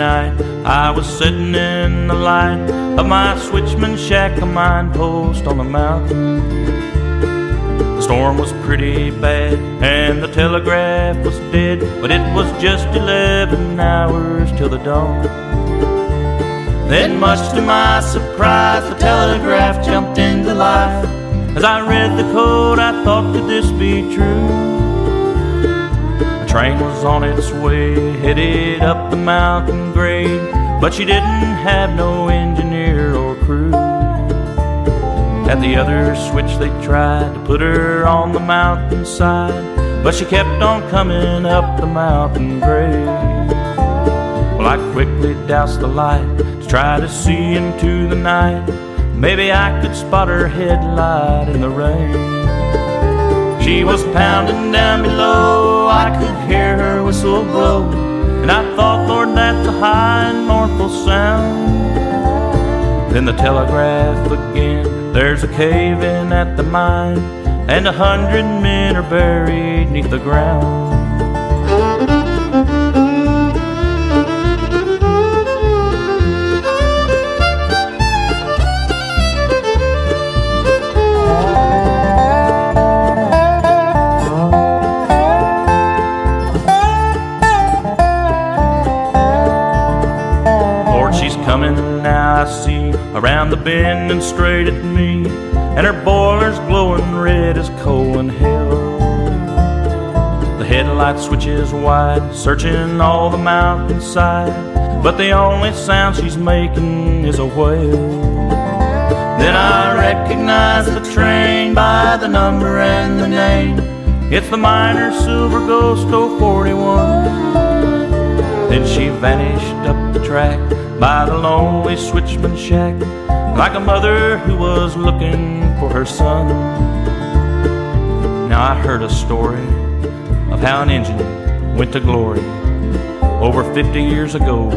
night, I was sitting in the light of my switchman shack, a mine post on the mountain. The storm was pretty bad, and the telegraph was dead, but it was just 11 hours till the dawn. Then, much to my surprise, the telegraph jumped into life. As I read the code, I thought, could this be true? Train was on its way, headed up the mountain grade, but she didn't have no engineer or crew. At the other switch, they tried to put her on the mountainside, but she kept on coming up the mountain grade. Well, I quickly doused the light to try to see into the night. Maybe I could spot her headlight in the rain. She was pounding down below, I could hear her whistle blow. And I thought, Lord, that's a high and mournful sound. Then the telegraph again, there's a cave in at the mine, and a hundred men are buried neath the ground. Coming now, I see, around the bend and straight at me, and her boiler's glowing red as coal in hell. The headlight switches wide, searching all the mountainside, but the only sound she's making is a wail. Then I recognize the train by the number and the name. It's the miner Silver Ghost 041. Then she vanished up track by the lonely switchman shack, like a mother who was looking for her son. Now I heard a story of how an engine went to glory over 50 years ago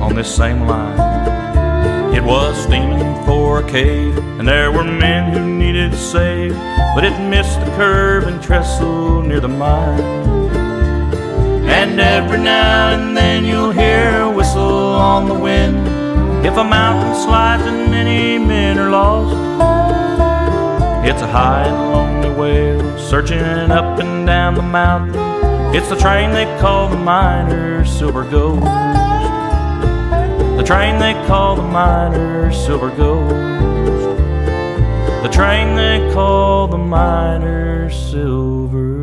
on this same line. It was steaming for a cave, and there were men who needed saved, but it missed the curve and trestle near the mine. And every now and then you'll on the wind. If a mountain slides and many men are lost, it's a high and lonely wail searching up and down the mountain. It's the train they call the miner's silver ghost. The train they call the miner's silver ghost. The train they call the miner's silver